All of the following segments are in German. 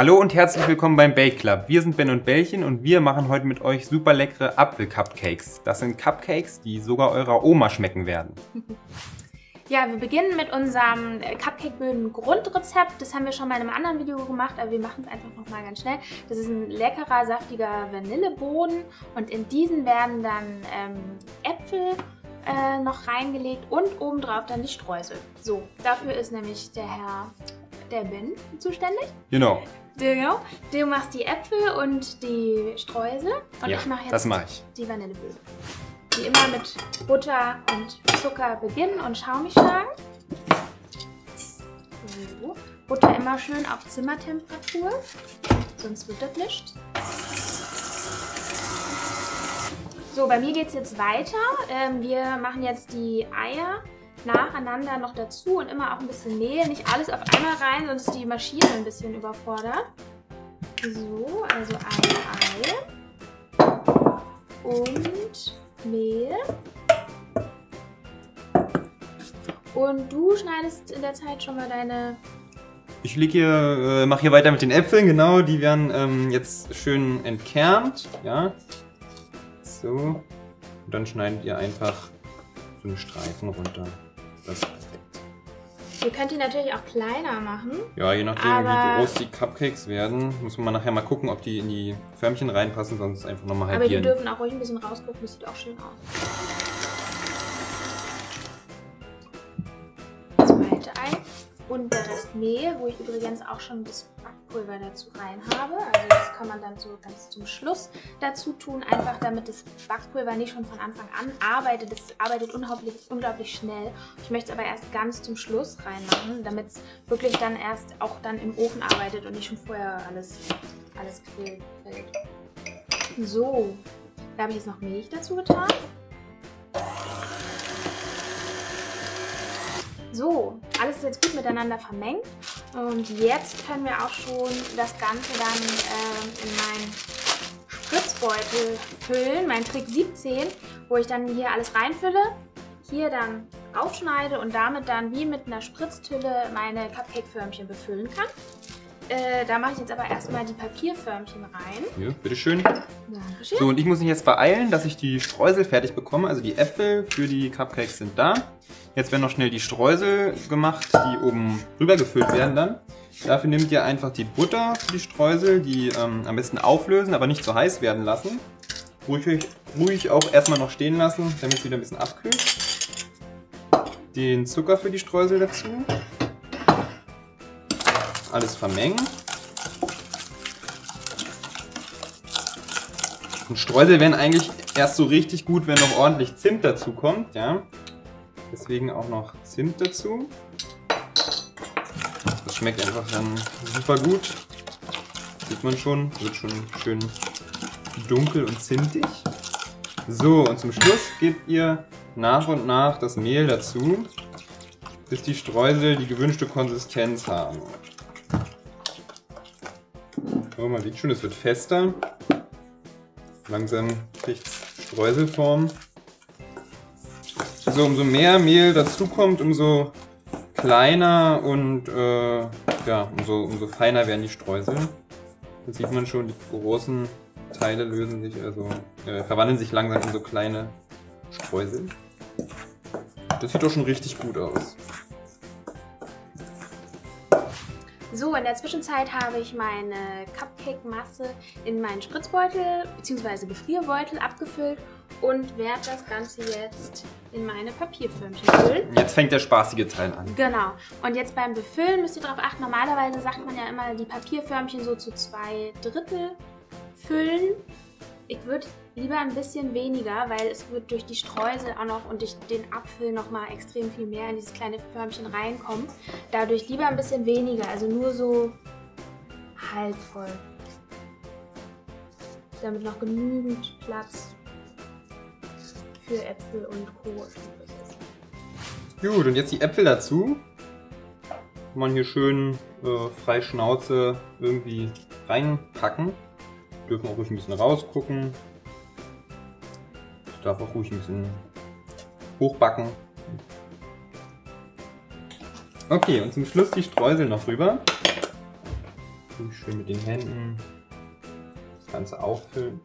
Hallo und herzlich willkommen beim Bake Club. Wir sind Ben und Bällchen und wir machen heute mit euch super leckere Apfel-Cupcakes. Das sind Cupcakes, die sogar eurer Oma schmecken werden. Ja, wir beginnen mit unserem Cupcake-Böden-Grundrezept. Das haben wir schon mal in einem anderen Video gemacht, aber wir machen es einfach nochmal ganz schnell. Das ist ein leckerer, saftiger Vanilleboden und in diesen werden dann ähm, Äpfel äh, noch reingelegt und obendrauf dann die Streusel. So, dafür ist nämlich der Herr, der Ben, zuständig. Genau. Genau. Du machst die Äpfel und die Streusel und Ja, ich mache jetzt mach ich. die Vanilleböden. Wie immer mit Butter und Zucker beginnen und schaumig schlagen. So. Butter immer schön auf Zimmertemperatur, sonst wird das nicht. So, bei mir geht es jetzt weiter. Ähm, wir machen jetzt die Eier nacheinander noch dazu und immer auch ein bisschen Mehl. Nicht alles auf einmal rein, sonst ist die Maschine ein bisschen überfordert. So, also ein Ei und Mehl. Und du schneidest in der Zeit schon mal deine. Ich leg hier, äh, mache hier weiter mit den Äpfeln, genau. Die werden ähm, jetzt schön entkernt, ja. So. Und dann schneidet ihr einfach so einen Streifen runter. Das ist perfekt. Ihr könnt die natürlich auch kleiner machen. Ja, je nachdem, wie groß die Cupcakes werden, muss man nachher mal gucken, ob die in die Förmchen reinpassen, sonst einfach nochmal Aber die halbieren. dürfen auch ruhig ein bisschen rausgucken, das sieht auch schön aus. Zweite Ei und der Rest Mehl, wo ich übrigens auch schon das Backpulver dazu rein habe. Also das kann man dann so ganz zum Schluss dazu tun, einfach damit das Backpulver nicht schon von Anfang an arbeitet. Das arbeitet unglaublich, unglaublich schnell. Ich möchte es aber erst ganz zum Schluss reinmachen, damit es wirklich dann erst auch dann im Ofen arbeitet und nicht schon vorher alles, alles quillt. So, da habe ich jetzt noch Milch dazu getan. So, alles ist jetzt gut miteinander vermengt. Und jetzt können wir auch schon das Ganze dann ähm, in meinen Spritzbeutel füllen, mein Trick 17, wo ich dann hier alles reinfülle, hier dann aufschneide und damit dann wie mit einer Spritztülle meine Cupcake-Förmchen befüllen kann. Äh, da mache ich jetzt aber erstmal die Papierförmchen rein. Hier, bitteschön. Dankeschön. So, und ich muss mich jetzt beeilen, dass ich die Streusel fertig bekomme. Also die Äpfel für die Cupcakes sind da. Jetzt werden noch schnell die Streusel gemacht, die oben rüber gefüllt werden dann. Dafür nehmt ihr einfach die Butter für die Streusel, die ähm, am besten auflösen, aber nicht zu heiß werden lassen. Ruhig, ruhig auch erstmal noch stehen lassen, damit es wieder ein bisschen abkühlt. Den Zucker für die Streusel dazu. Alles vermengen. Und Streusel werden eigentlich erst so richtig gut, wenn noch ordentlich Zimt dazu kommt, ja. Deswegen auch noch Zimt dazu. Das schmeckt einfach dann super gut. Sieht man schon, wird schon schön dunkel und zimtig. So, und zum Schluss gebt ihr nach und nach das Mehl dazu, bis die Streusel die gewünschte Konsistenz haben. Oh, man sieht schon, es wird fester. Langsam kriegt es Streuselform. So, umso mehr Mehl dazukommt, umso kleiner und äh, ja, umso, umso feiner werden die Streusel. Da sieht man schon, die großen Teile lösen sich, also äh, verwandeln sich langsam in so kleine Streusel. Das sieht doch schon richtig gut aus. So, in der Zwischenzeit habe ich meine Cupcake-Masse in meinen Spritzbeutel bzw. Gefrierbeutel abgefüllt und werde das Ganze jetzt in meine Papierförmchen füllen. Jetzt fängt der spaßige Teil an. Genau. Und jetzt beim Befüllen müsst ihr darauf achten, normalerweise sagt man ja immer die Papierförmchen so zu zwei Drittel füllen. Ich würde lieber ein bisschen weniger, weil es wird durch die Streusel auch noch und durch den Apfel noch mal extrem viel mehr in dieses kleine Förmchen reinkommen. Dadurch lieber ein bisschen weniger, also nur so halb voll. Damit noch genügend Platz für Äpfel und Co. Gut, und jetzt die Äpfel dazu. Kann man hier schön äh, frei Schnauze irgendwie reinpacken. Dürfen auch ruhig ein bisschen rausgucken. Ich darf auch ruhig ein bisschen hochbacken. Okay, und zum Schluss die Streusel noch rüber. Schön mit den Händen das Ganze auffüllen.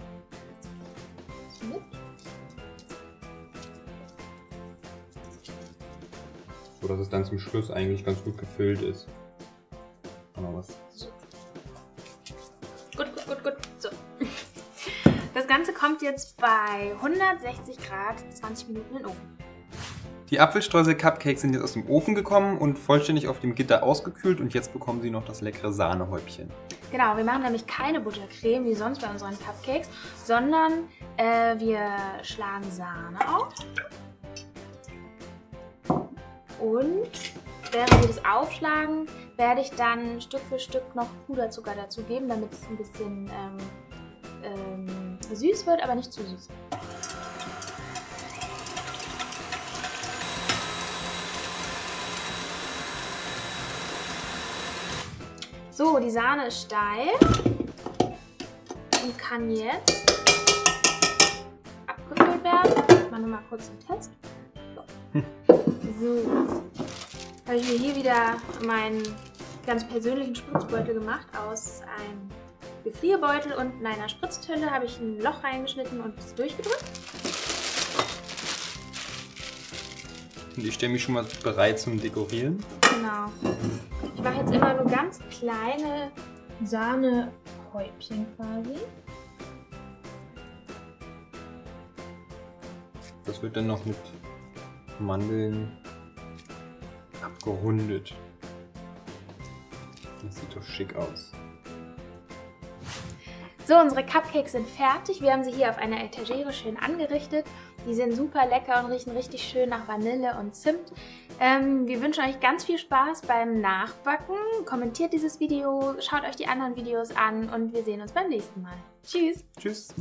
So dass es dann zum Schluss eigentlich ganz gut gefüllt ist. Noch was. So. Gut, gut, gut, gut. So. Das Ganze kommt jetzt bei 160 Grad 20 Minuten in den Ofen. Die Apfelstreusel-Cupcakes sind jetzt aus dem Ofen gekommen und vollständig auf dem Gitter ausgekühlt und jetzt bekommen sie noch das leckere Sahnehäubchen. Genau, wir machen nämlich keine Buttercreme wie sonst bei unseren Cupcakes, sondern äh, wir schlagen Sahne auf. Und während wir das aufschlagen, werde ich dann Stück für Stück noch Puderzucker dazu geben, damit es ein bisschen ähm, ähm, süß wird, aber nicht zu süß. So, die Sahne ist steil und kann jetzt abgefüllt werden. Ich mache nochmal kurz einen Test. So. so. Habe ich mir hier wieder meinen ganz persönlichen Spritzbeutel gemacht aus einem Gefrierbeutel und in einer Spritztülle habe ich ein Loch reingeschnitten und es durchgedrückt. Und ich stelle mich schon mal bereit zum Dekorieren. Genau. Ich mache jetzt immer nur ganz kleine Sahnehäubchen quasi. Das wird dann noch mit Mandeln abgerundet. Das sieht doch schick aus. So, unsere Cupcakes sind fertig. Wir haben sie hier auf einer Etagere schön angerichtet. Die sind super lecker und riechen richtig schön nach Vanille und Zimt. Ähm, wir wünschen euch ganz viel Spaß beim Nachbacken. Kommentiert dieses Video, schaut euch die anderen Videos an und wir sehen uns beim nächsten Mal. Tschüss! Tschüss!